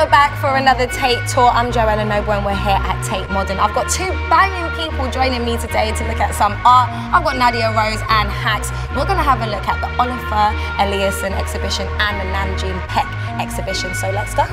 we're back for another Tate tour. I'm Joanna Noble and we're here at Tate Modern. I've got two banging people joining me today to look at some art. I've got Nadia Rose and Haks. We're going to have a look at the Oliver Eliasson exhibition and the Nam June Paik exhibition. So let's go.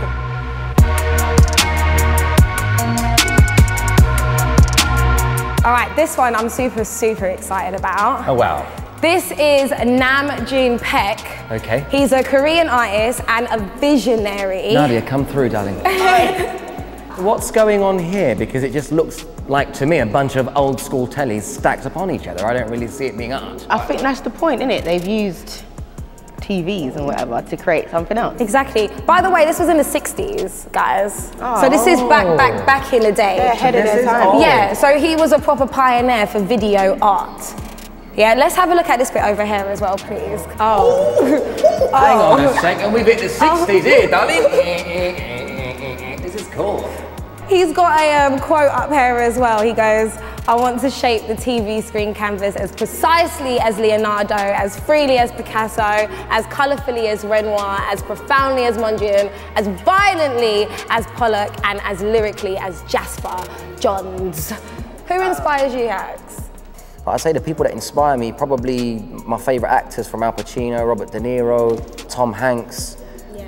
All right, this one I'm super, super excited about. Oh, wow. This is Nam June Paik. Okay. He's a Korean artist and a visionary. Nadia, come through, darling. What's going on here? Because it just looks like, to me, a bunch of old school tellies stacked upon each other. I don't really see it being art. I think that's the point, isn't it? They've used TVs and whatever to create something else. Exactly. By the way, this was in the 60s, guys. Oh. So this is back, oh. back, back in the day. They're ahead of This their is time. old. Yeah, so he was a proper pioneer for video art. Yeah, let's have a look at this bit over here as well, please. Oh. Hang on a second, we've hit the 60s here, darling. this is cool. He's got a um, quote up here as well. He goes, I want to shape the TV screen canvas as precisely as Leonardo, as freely as Picasso, as colourfully as Renoir, as profoundly as Mondrian, as violently as Pollock, and as lyrically as Jasper Johns. Who inspires you, Haks? But I say the people that inspire me, probably my favourite actors from Al Pacino, Robert De Niro, Tom Hanks.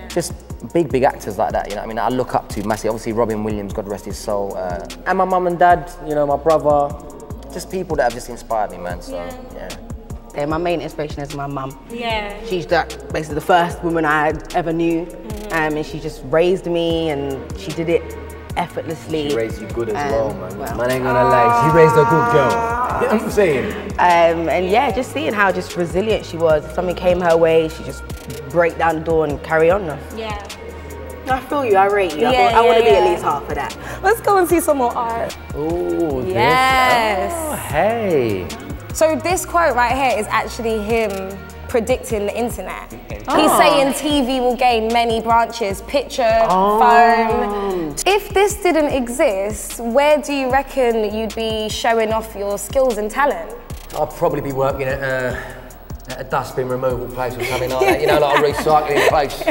Just big, big actors like that, you know what I mean? I look up to massively. Obviously, Robin Williams, God rest his soul. Uh, and my mum and dad, you know, my brother. Just people that have just inspired me, man. So, yeah. They're my main inspiration is my mum. Yeah. She's that basically the first woman I ever knew, um, and she just raised me, and she did it effortlessly. She raised you good as Um, well, man. well. man ain't gonna lie, she raised a good girl. You know what I'm saying? Um, and yeah, just seeing how just resilient she was. If something came her way, she just break down the door and carry on. Yeah. I feel you. I rate you. I, Yeah, I want to yeah, be at least half of that. Let's go and see some more art. Ooh, this- Yes. Oh, hey. So this quote right here is actually him predicting the internet. He's Oh. saying TV will gain many branches, picture, Oh. phone. If this didn't exist, where do you reckon you'd be showing off your skills and talent? I'll probably be working at a, at a dustbin removal place or something like that, you know, like a recycling place.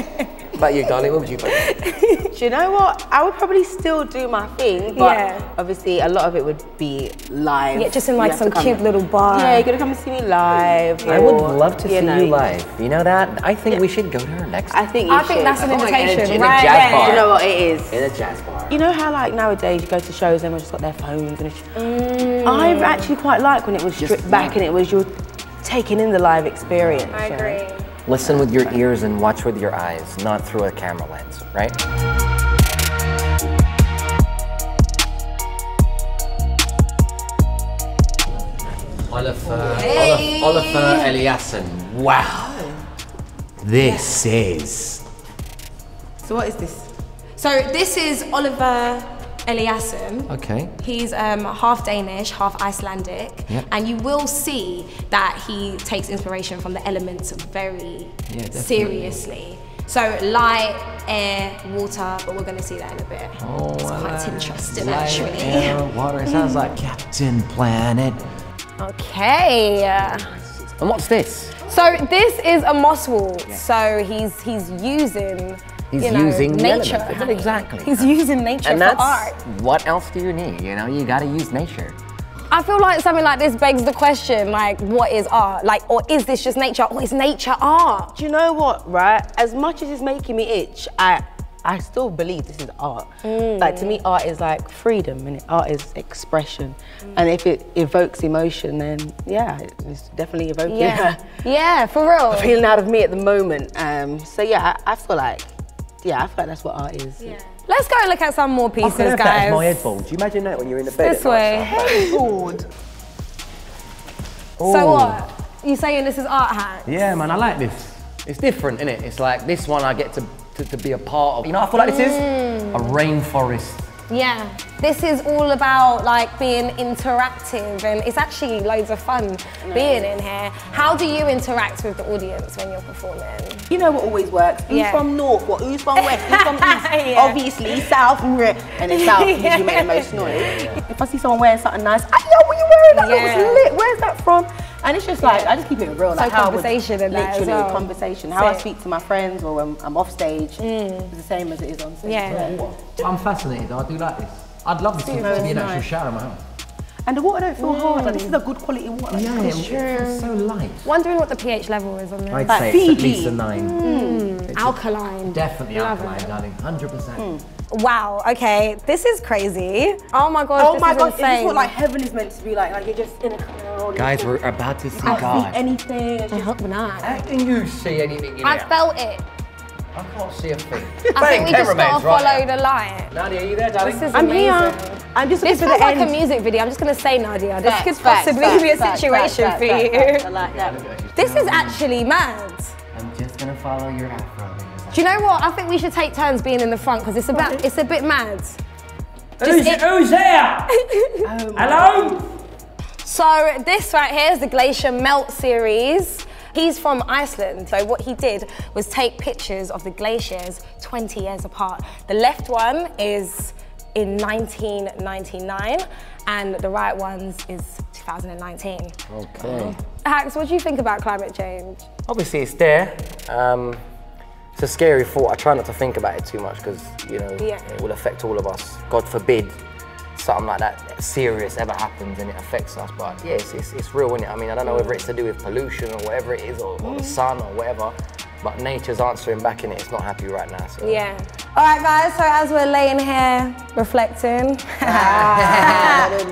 But you, darling, what would you think? Do you know what? I would probably still do my thing, but Yeah. obviously a lot of it would be live. Yeah, just in like some come- cute little bar. Yeah, you're gonna come and see me live. I would love to see know. you live. You know that? I think we should go there next I think you I think that's an Oh my in a- invitation, in a right? jazz yeah. bar. You know what it is? In a jazz bar. You know how like nowadays you go to shows and everyone's just got their phones and it's, mm. I actually quite like when it was Just stripped back and it was you're taking in the live experience. I you know? agree. Listen with your ears and watch with your eyes, not through a camera lens, right? Oliver, uh, Hey. Oliver uh, Eliasson. Wow. This is. So what is this? So this is Oliver Eliasson. Okay. He's um, half Danish, half Icelandic, Yep. and you will see that he takes inspiration from the elements very Yeah, seriously. So light, air, water, but we're going to see that in a bit. Oh, it's I quite interesting, light, actually. air, water. It sounds like Captain Planet. Okay. And what's this? So this is a moss wall. So he's he's using. He's you know, using nature. elements. honey. Exactly. He's using nature And for that's art. what else do you need? You know, you gotta use nature. I feel like something like this begs the question, like, what is art? Like, or is this just nature? Or is nature art? Do you know what, right? As much as it's making me itch, I I still believe this is art. Like to me, art is like freedom and art is expression. And if it evokes emotion, then yeah, it's definitely evoking Yeah. Yeah, for real. feeling out of me at the moment. Um, so yeah, I, I feel like, yeah, I feel like that's what art is. Let's go and look at some more pieces, I guys. That is my headphone. Do you imagine that when you're in the bed? This at way. night? So what? You saying this is art hack? Yeah, man, I like this. It's different, isn't it? It's like this one I get to, to, to be a part of. You know, what I feel like this is mm. a rainforest. Yeah. This is all about like being interactive and it's actually loads of fun being in here. How do you interact with the audience when you're performing? You know what always works? Who's Yeah. from north? What? Who's from west? Who's from east? Yeah. Obviously south and then south Yeah. usually make the most noise. If I see someone wearing something nice, I yo, what you're wearing? That Yeah. looks lit. Where's that from? And it's just like I just keep it real, like how I would conversation and that as literally well. conversation. How I speak to my friends or when I'm off stage mm. is the same as it is on stage. Yeah. I'm fascinated. I do like this. I'd love this to be an actual shower in my house. And the water don't feel mm. hard. Like, this is a good quality water. Like, Yeah, it feels so light. Wondering what the pH level is on this. I'd Like say it's at least a nine. Mm. Alkaline. Definitely Love alkaline, it. darling. 100%. Mm. Wow. Okay, this is crazy. Oh my gosh. Oh this my is god, is insane. this what like heaven is meant to be like? Like you're just in a car. Guys, we're about to see I see anything. I hope not. How can you see anything in I here? felt it. I can't see a thing. I think we just gotta follow the light. Nadia, are you there, darling? This is I'm amazing. here. I'm just looking This for the like end. a music video. I'm just gonna say, Nadia, this Facts, could facts, possibly facts, be a facts, situation facts, for facts, you. facts, I like that. This is actually mad. I'm just gonna follow your afro. Do you know what? I think we should take turns being in the front because it's about it's a bit mad. Who's, it- who's there? Hello? So this right here is the Glacier Melt series. He's from Iceland, so what he did was take pictures of the glaciers 20 years apart. The left one is in 1999, and the right ones is 2019. Okay. Haks, what do you think about climate change? Obviously, it's there. Um, it's a scary thought. I try not to think about it too much because you know Yeah. it will affect all of us. God forbid something like that serious ever happens and it affects us. But yeah, it's, it's, it's real, is it? I mean, I don't know whether it's to do with pollution or whatever it is, or, or the mm. sun or whatever. But nature's answering back in it. It's not happy right now. So. Yeah. All right, guys. So as we're laying here reflecting, That's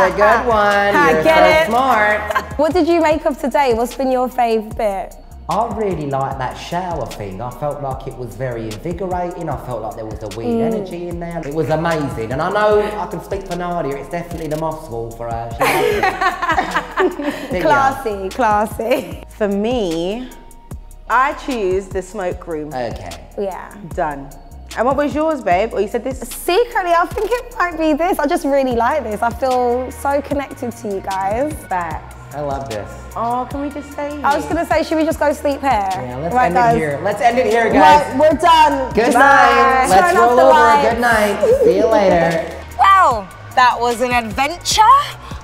a good one. I You're get so it. smart. what did you make of today? What's been your fave bit? I really like that shower thing. I felt like it was very invigorating. I felt like there was a weird mm. energy in there. It was amazing. And I know I can speak for Nadia, it's definitely the moss wall for her. She loves it. Didn't ya? Classy, classy. For me, I choose the smoke room. Okay. Yeah. Done. And what was yours, babe? Or you said this? Secretly, I think it might be this. I just really like this. I feel so connected to you guys. Facts. I love this. Oh, can we just say? I was gonna say, should we just go sleep here? Yeah, let's right, end guys. it here. Let's end it here, guys. Right, we're done. Good Bye. night. Let's Turn off roll the over. lights. Good night. See you later. Well, that was an adventure.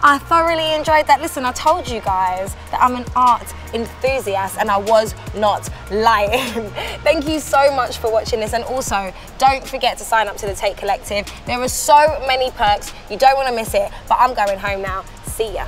I thoroughly enjoyed that. Listen, I told you guys that I'm an art enthusiast and I was not lying. Thank you so much for watching this and also don't forget to sign up to the Tate Collective. There are so many perks. You don't want to miss it, but I'm going home now. See ya.